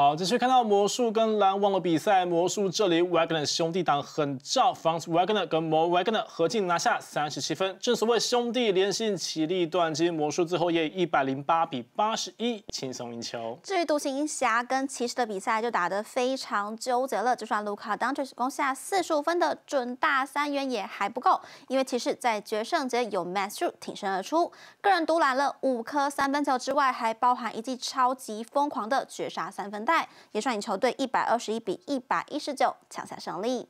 好，继续看到魔术跟篮网的比赛。魔术这里，Wagner 兄弟党很照，Franz Wagner 跟 Mo Wagner 合计拿下三十七分。正所谓兄弟连心，起立断金。魔术最后也一百零八比八十一轻松赢球。至于独行侠跟骑士的比赛，就打得非常纠结了。就算卢卡当 s 攻下四十五分的准大三元也还不够，因为骑士在决胜节有 Matthew 挺身而出，个人独揽了五颗三分球之外，还包含一记超级疯狂的绝杀三分。也率领球队一百二十一比一百一十九抢下胜利。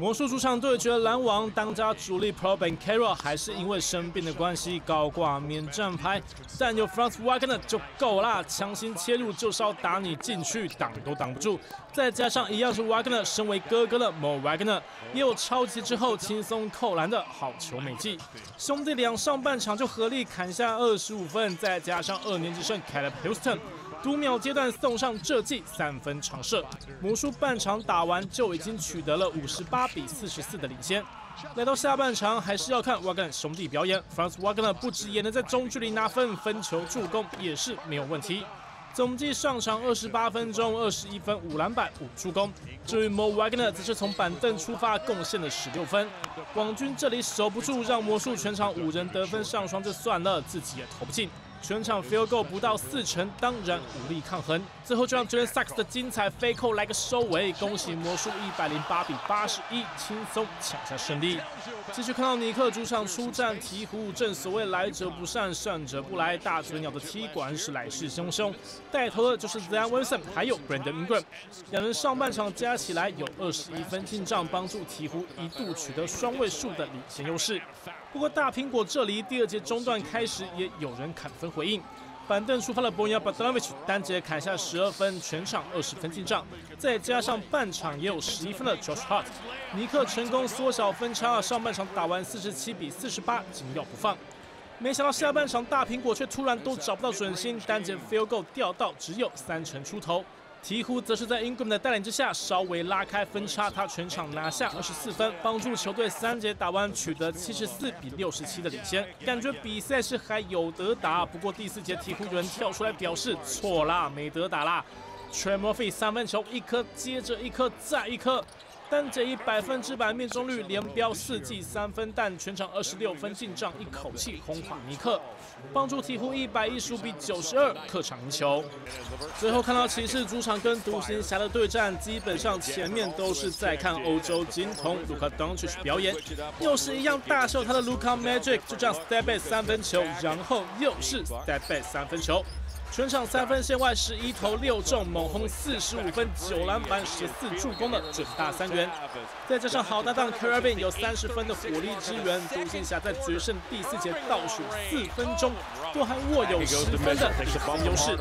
魔术主场对决篮网，当家主力 Pro Ben Carroll 还是因为生病的关系高挂免战牌，但有 Franz Wagner 就够啦，强行切入就是要打你进去，挡都挡不住。再加上一样是 Wagner，身为哥哥的 Mo Wagner 也有超级之后轻松扣篮的好球美技。兄弟俩上半场就合力砍下二十五分，再加上二年级生 Caleb Houston。读秒阶段送上这记三分长射，魔术半场打完就已经取得了五十八比四十四的领先。来到下半场还是要看 Wagner 兄弟表演，Franz Wagner 不止也能在中距离拿分，分球助攻也是没有问题。总计上场二十八分钟，二十一分五篮板五助攻。至于 Mo Wagner 则是从板凳出发，贡献了十六分。广军这里守不住，让魔术全场五人得分上双就算了，自己也投不进。全场 field goal 不到四成，当然无力抗衡。最后就让 Jalen Sachs 的精彩飞扣来个收尾，恭喜魔术一百零八比八十一轻松抢下胜利。继续看到尼克主场出战鹈鹕，正所谓来者不善，善者不来。大嘴鸟的踢馆是来势汹汹，带头的就是 Zion Wilson，还有 Brandon Ingram，两人上半场加起来有二十一分进账，帮助鹈鹕一度取得双位数的领先优势。不过大苹果这里第二节中段开始也有人砍分回应，板凳出发的 Bojan Bogdanovic 单节砍下十二分，全场二十分进账，再加上半场也有十一分的 Josh Hart，尼克成功缩小分差，上半场打完四十七比四十八，紧要不放。没想到下半场大苹果却突然都找不到准心，单节 field goal 掉到只有三成出头。鹈鹕则是在 Ingram 的带领之下，稍微拉开分差，他全场拿下二十四分，帮助球队三节打完取得七十四比六十七的领先，感觉比赛是还有得打。不过第四节鹈鹕有人跳出来表示错啦，没得打啦。Trey Murphy 三分球一颗接着一颗再一颗。单节以百分之百命中率连飙四记三分，但全场二十六分进账，一口气轰垮尼克，帮助鹈鹕一百一十五比九十二客场赢球。最后看到骑士主场跟独行侠的对战，基本上前面都是在看欧洲金童卢卡· c 奇表演，又是一样大秀他的卢卡 Magic，就这样 step back 三分球，然后又是 step back 三分球。全场三分线外十一投六中，猛轰四十五分九篮板十四助攻的准大三元，再加上好搭档 k e v i n 有三十分的火力支援，独行侠在决胜第四节倒数四分钟都还握有十分的领先优势。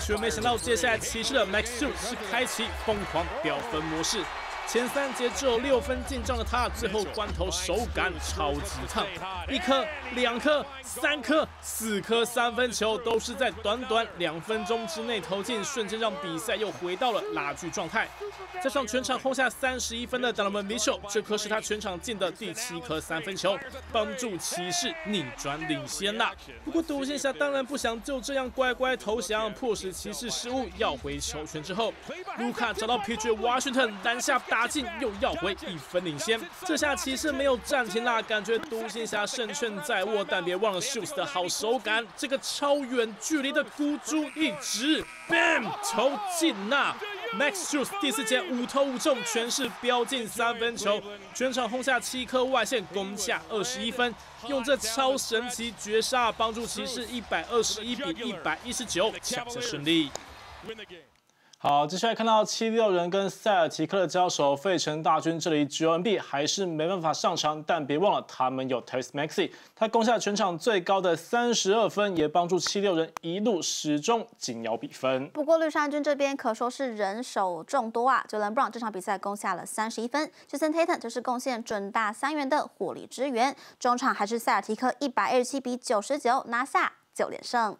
却没想到接下来骑士的 Max s u 是开启疯狂飙分模式。前三节只有六分进账的他，最后关头手感超级烫，一颗、两颗、三颗、四颗三分球都是在短短两分钟之内投进，瞬间让比赛又回到了拉锯状态。加上全场轰下三十一分的 Donovan Mitchell，这颗是他全场进的第七颗三分球，帮助骑士逆转领先啦。不过独行侠当然不想就这样乖乖投降，迫使骑士失误要回球权之后，卢卡找到 PJ Washington 篮下打。进又要回一分领先，这下骑士没有暂停啦，感觉独行侠胜券在握，但别忘了 Shoes 的好手感，这个超远距离的孤注一掷，Bam 投进呐！Max Shoes 第四节五投五中，全是飙进三分球，全场轰下七颗外线，攻下二十一分，用这超神奇绝杀帮助骑士一百二十一比一百一十九抢下胜利。好，接下来看到七六人跟塞尔提克的交手，费城大军这里 G N B 还是没办法上场，但别忘了他们有 Terry Maxey，他攻下全场最高的三十二分，也帮助七六人一路始终紧咬比分。不过绿衫军这边可说是人手众多啊，就连 Brown 这场比赛攻下了三十一分，Jason Tatum 就是贡献准大三元的火力支援，中场还是塞尔提克一百二十七比九十九拿下九连胜。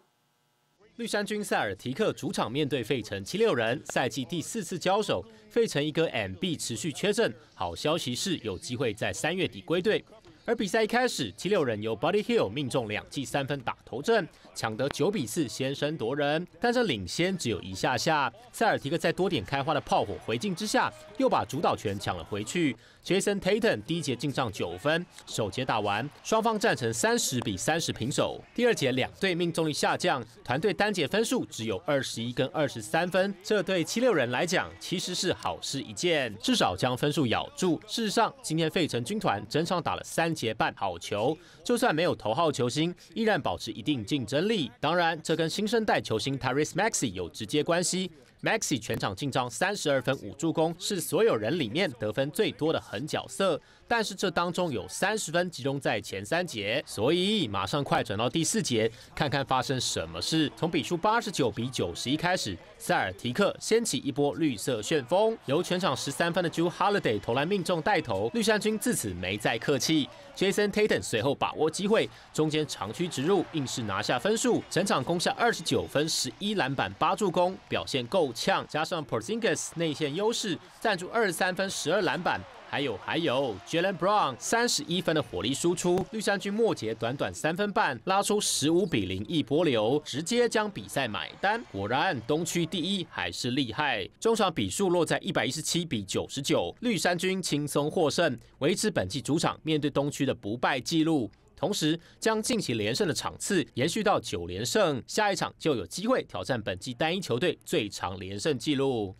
绿衫军塞尔提克主场面对费城七六人，赛季第四次交手，费城一个 M B 持续缺阵，好消息是有机会在三月底归队。而比赛一开始，七六人由 Buddy Hill 命中两记三分打头阵，抢得九比四先声夺人。但这领先只有一下下，塞尔提克在多点开花的炮火回敬之下，又把主导权抢了回去。Jason Tatum 第一节进账九分，首节打完，双方战成三十比三十平手。第二节两队命中率下降，团队单节分数只有二十一跟二十三分，这对七六人来讲其实是好事一件，至少将分数咬住。事实上，今天费城军团整场打了三节半好球，就算没有头号球星，依然保持一定竞争力。当然，这跟新生代球星 Tyrese Maxey 有直接关系。Maxi 全场进账三十二分五助攻，是所有人里面得分最多的狠角色。但是这当中有三十分集中在前三节，所以马上快转到第四节，看看发生什么事。从比数八十九比九十一开始，塞尔提克掀起一波绿色旋风，由全场十三分的 Jew Holiday 投篮命中带头，绿衫军自此没再客气。Jason Tatum 随后把握机会，中间长驱直入，硬是拿下分数，整场攻下二十九分、十一篮板、八助攻，表现够呛。加上 Porzingis 内线优势，赞助二十三分、十二篮板。还有还有，Jalen Brown 三十一分的火力输出，绿衫军末节短短三分半拉出十五比零一波流，直接将比赛买单。果然东区第一还是厉害。中场比数落在一百一十七比九十九，绿衫军轻松获胜，维持本季主场面对东区的不败纪录，同时将近期连胜的场次延续到九连胜，下一场就有机会挑战本季单一球队最长连胜纪录。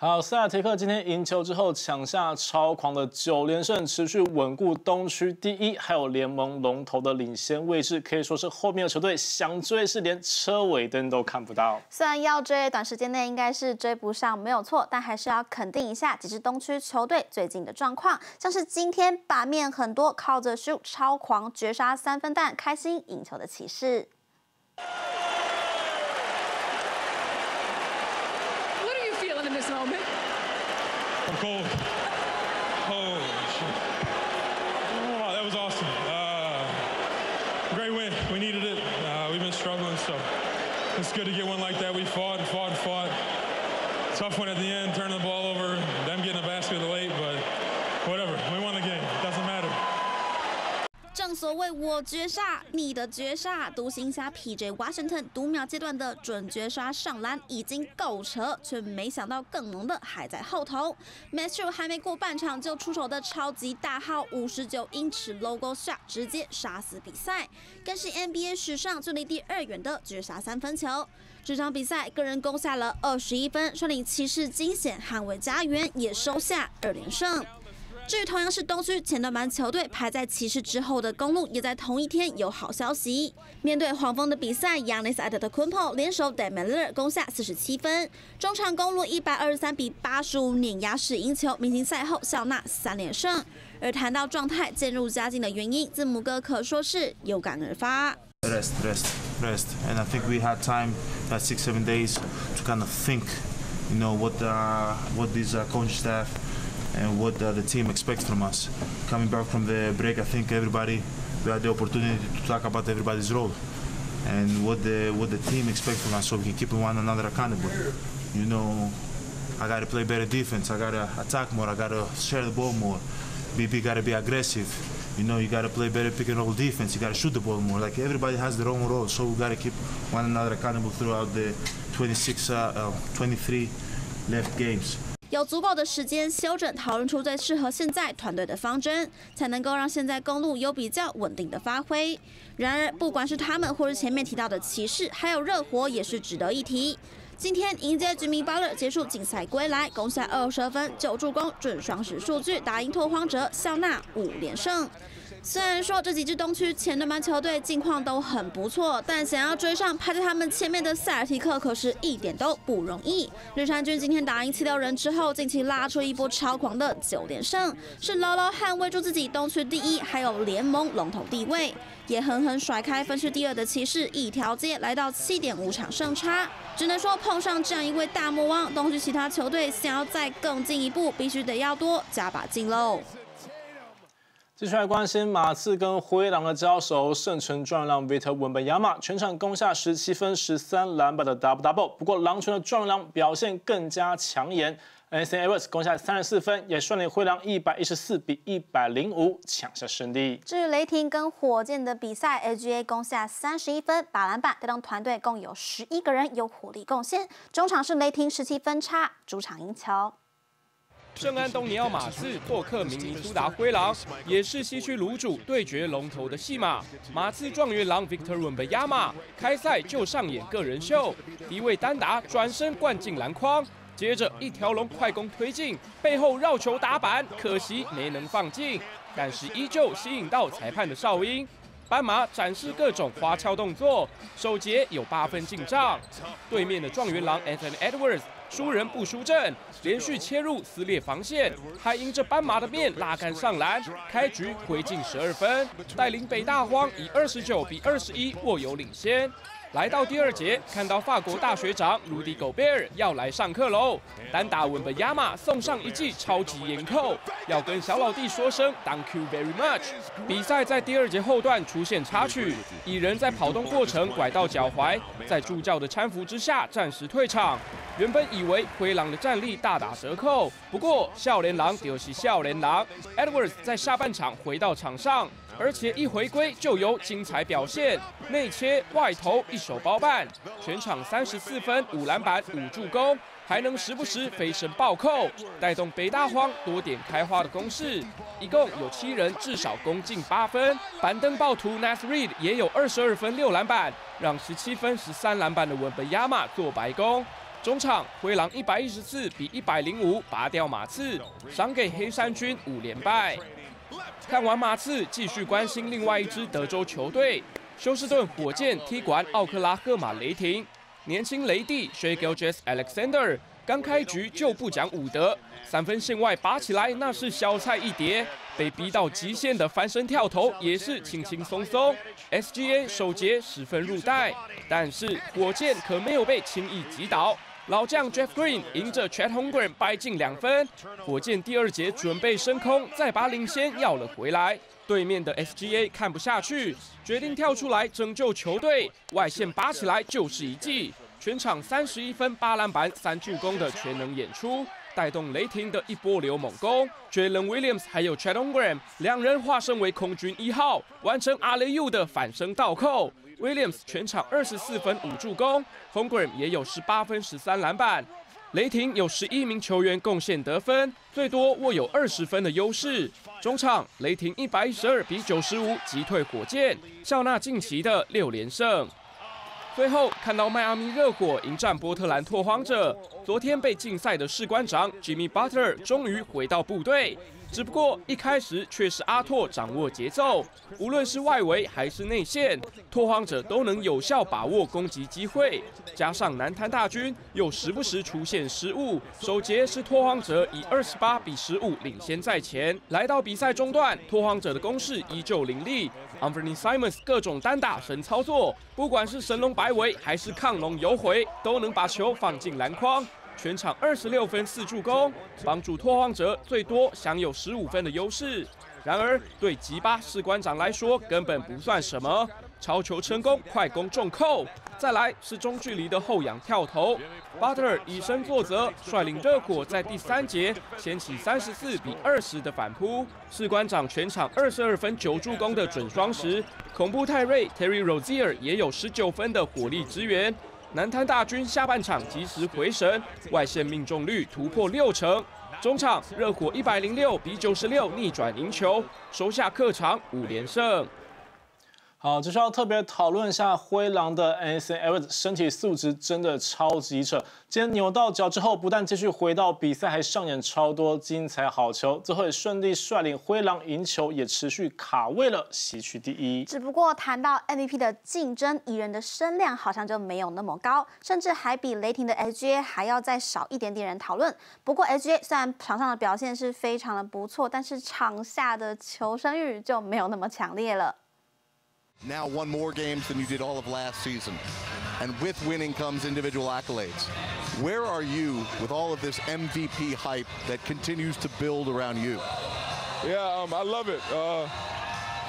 好，塞尔提克今天赢球之后抢下超狂的九连胜，持续稳固东区第一，还有联盟龙头的领先位置，可以说是后面的球队想追是连车尾灯都看不到。虽然要追，短时间内应该是追不上，没有错，但还是要肯定一下几支东区球队最近的状况，像是今天把面很多，靠着 shoot 超狂绝杀三分弹，开心赢球的骑士。Cold. Holy shit. Oh, that was awesome. Uh, great win. We needed it. Uh, we've been struggling, so it's good to get one like that. We fought and fought and fought. Tough one at the end, turning the ball 所谓我绝杀，你的绝杀，独行侠 P.J. Washington 读秒阶段的准绝杀上篮已经够扯，却没想到更浓的还在后头。Matthew 还没过半场就出手的超级大号五十九英尺 logo shot 直接杀死比赛，更是 NBA 史上距离第二远的绝杀三分球。这场比赛个人攻下了二十一分，率领骑士惊险捍卫家园，也收下二连胜。至于同样是东区前段班球队排在骑士之后的公路，也在同一天有好消息。面对黄蜂的比赛，Yanis a d e t o k u m p o 联手 Damian 攻下四十七分，中场公路一百二十三比八十五碾压式赢球，明星赛后笑纳三连胜。而谈到状态渐入佳境的原因，字母哥可说是有感而发。Rest, rest, rest, and I think we had time that six, seven days to kind of think, you know, what uh, what these uh, coaching staff. And what uh, the team expects from us. Coming back from the break, I think everybody we had the opportunity to talk about everybody's role and what the what the team expects from us, so we can keep one another accountable. You know, I got to play better defense. I got to attack more. I got to share the ball more. BP got to be aggressive. You know, you got to play better pick and roll defense. You got to shoot the ball more. Like everybody has their own role, so we got to keep one another accountable throughout the 26, uh, uh, 23 left games. 有足够的时间休整，讨论出最适合现在团队的方针，才能够让现在公路有比较稳定的发挥。然而，不管是他们，或是前面提到的骑士，还有热火，也是值得一提。今天迎接居民巴勒结束竞赛归来，攻下二十二分、九助攻，准双十数据，打赢拓荒者，笑纳五连胜。虽然说这几支东区前段班球队近况都很不错，但想要追上排在他们前面的塞尔提克，可是一点都不容易。日山军今天打赢七六人之后，近期拉出一波超狂的九连胜，是牢牢捍卫住自己东区第一，还有联盟龙头地位，也狠狠甩开分区第二的骑士一条街，来到七点五场胜差。只能说碰上这样一位大魔王，东区其他球队想要再更进一步，必须得要多加把劲喽。继续来关心马刺跟灰狼的交手，圣城状元郎 Victor 文本亚马全场攻下十七分、十三篮板的 double double。不过狼群的状元郎表现更加抢眼，Anthony Edwards 攻下三十四分，也率领灰狼一百一十四比一百零五抢下胜利。至于雷霆跟火箭的比赛，AGA 攻下三十一分、八篮板，带动团队共有十一个人有火力贡献。中场是雷霆十七分差，主场赢球。圣安东尼奥马刺做客明尼苏达灰狼，也是西区卤主对决龙头的戏码。马刺状元郎 Victor Wembanyama 开赛就上演个人秀，一位单打转身灌进篮筐，接着一条龙快攻推进，背后绕球打板，可惜没能放进，但是依旧吸引到裁判的哨音。斑马展示各种花俏动作，首节有八分进账。对面的状元郎 Anthony Edwards。输人不输阵，连续切入撕裂防线，还迎着斑马的面拉杆上篮，开局回进十二分，带领北大荒以二十九比二十一握有领先。来到第二节，看到法国大学长卢迪狗贝尔要来上课喽，单打文本亚马送上一记超级严扣，要跟小老弟说声 Thank you very much。比赛在第二节后段出现插曲，蚁人在跑动过程拐到脚踝，在助教的搀扶之下暂时退场。原本以为灰狼的战力大打折扣，不过笑脸狼就是笑脸狼，Edwards 在下半场回到场上。而且一回归就有精彩表现，内切外投一手包办，全场三十四分五篮板五助攻，还能时不时飞身暴扣，带动北大荒多点开花的攻势，一共有七人至少攻进八分。板凳暴徒 Nath Reed 也有二十二分六篮板，让十七分十三篮板的文本亚马做白工。中场灰狼一百一十四比一百零五拔掉马刺，赏给黑山军五连败。看完马刺，继续关心另外一支德州球队——休斯顿火箭踢馆奥克拉荷马雷霆。年轻雷帝 Shai Gilgeous Alexander 刚开局就不讲武德，三分线外拔起来那是小菜一碟，被逼到极限的翻身跳投也是轻轻松松。SGA 首节十分入袋，但是火箭可没有被轻易击倒。老将 Jeff Green 迎着 Chet Holmgren 掰进两分，火箭第二节准备升空，再把领先要了回来。对面的 SGA 看不下去，决定跳出来拯救球队，外线拔起来就是一记，全场三十一分八篮板三助攻的全能演出，带动雷霆的一波流猛攻。Jalen Williams 还有 Chet Holmgren 两人化身为空军一号，完成 a l e u 的反身倒扣。Williams 全场二十四分五助攻，Holmgren 也有十八分十三篮板。雷霆有十一名球员贡献得分，最多握有二十分的优势。中场雷霆一百一十二比九十五击退火箭，笑纳近期的六连胜。最后看到迈阿密热火迎战波特兰拓荒者，昨天被禁赛的士官长 Jimmy Butler 终于回到部队。只不过一开始却是阿拓掌握节奏，无论是外围还是内线，拓荒者都能有效把握攻击机会。加上南滩大军又时不时出现失误，首节是拓荒者以二十八比十五领先在前。来到比赛中段，拓荒者的攻势依旧凌厉，Anthony Simons 各种单打神操作，不管是神龙摆尾还是亢龙游回，都能把球放进篮筐。全场二十六分四助攻，帮助拓荒者最多享有十五分的优势。然而对吉巴士官长来说根本不算什么，超球成功，快攻重扣，再来是中距离的后仰跳投。巴特尔以身作则，率领热火在第三节掀起三十四比二十的反扑。士官长全场二十二分九助攻的准双十，恐怖泰瑞 Terry Rozier 也有十九分的火力支援。南滩大军下半场及时回神，外线命中率突破六成。中场热火一百零六比九十六逆转赢球，收下客场五连胜。好，这需要特别讨论一下灰狼的 Anthony Edwards 身体素质真的超级扯。今天扭到脚之后，不但继续回到比赛，还上演超多精彩好球，最后也顺利率领灰狼赢球，也持续卡位了西区第一。只不过谈到 MVP 的竞争，蚁人的声量好像就没有那么高，甚至还比雷霆的 SGA 还要再少一点点人讨论。不过 SGA 虽然场上的表现是非常的不错，但是场下的求生欲就没有那么强烈了。Now won more games than you did all of last season. And with winning comes individual accolades. Where are you with all of this MVP hype that continues to build around you? Yeah, um, I love it. Uh,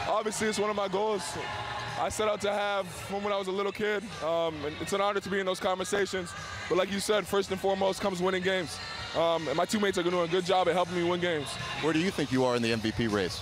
obviously, it's one of my goals. I set out to have from when I was a little kid. Um, and it's an honor to be in those conversations. But like you said, first and foremost comes winning games. Um, and my teammates are doing a good job at helping me win games. Where do you think you are in the MVP race?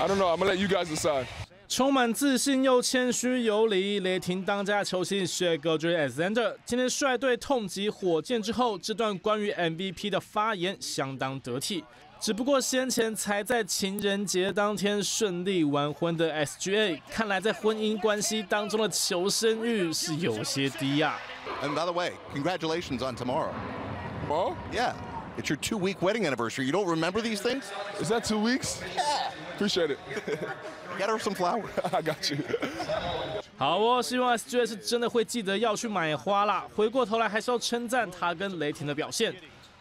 I don't know. I'm gonna let you guys decide. 充满自信又谦虚有礼，雷霆当家球星 Shai Gilgeous-Alexander 今天率队痛击火箭之后，这段关于 MVP 的发言相当得体。只不过先前才在情人节当天顺利完婚的 SGA，看来在婚姻关系当中的求生欲是有些低呀、And by the way, congratulations on tomorrow. Tomorrow? Yeah, it's your two-week wedding anniversary. You don't remember these things? Is that two weeks? Yeah. Appreciate it. Get her some flowers. I got you. 好哦，希望 SGA 是真的会记得要去买花啦。回过头来还是要称赞他跟雷霆的表现，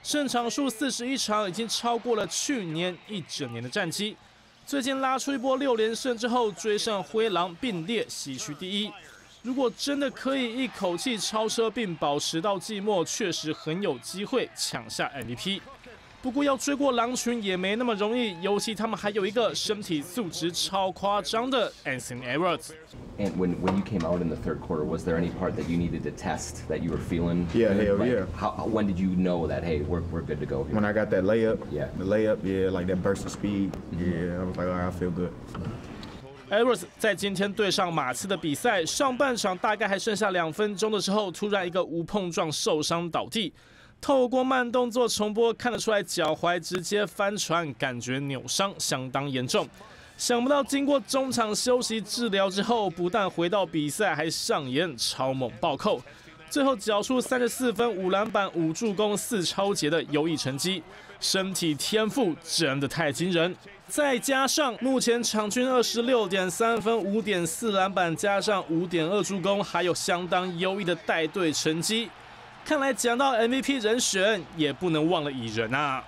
胜场数四十一场，已经超过了去年一整年的战绩。最近拉出一波六连胜之后，追上灰狼并列西区第一。如果真的可以一口气超车并保持到季末，确实很有机会抢下 MVP。不过要追过狼群也没那么容易，尤其他们还有一个身体素质超夸张的 Anthony Edwards。And when, when you came out in the third quarter, was there any part that you needed to test that you were feeling? Yeah, hell like, yeah. How, how- when did you know that hey, we're, we're good to go here? When I got that layup, Yeah. the layup, yeah, like that burst of speed, yeah, I was like, all right, I feel good. Edwards 在今天对上马刺的比赛上半场大概还剩下两分钟的时候，突然一个无碰撞受伤倒地。透过慢动作重播看得出来，脚踝直接翻船，感觉扭伤相当严重。想不到经过中场休息治疗之后，不但回到比赛，还上演超猛暴扣，最后缴出三十四分、五篮板、五助攻、四超节的优异成绩，身体天赋真的太惊人。再加上目前场均二十六点三分、五点四篮板，加上五点二助攻，还有相当优异的带队成绩，看来讲到 MVP 人选，也不能忘了蚁人啊。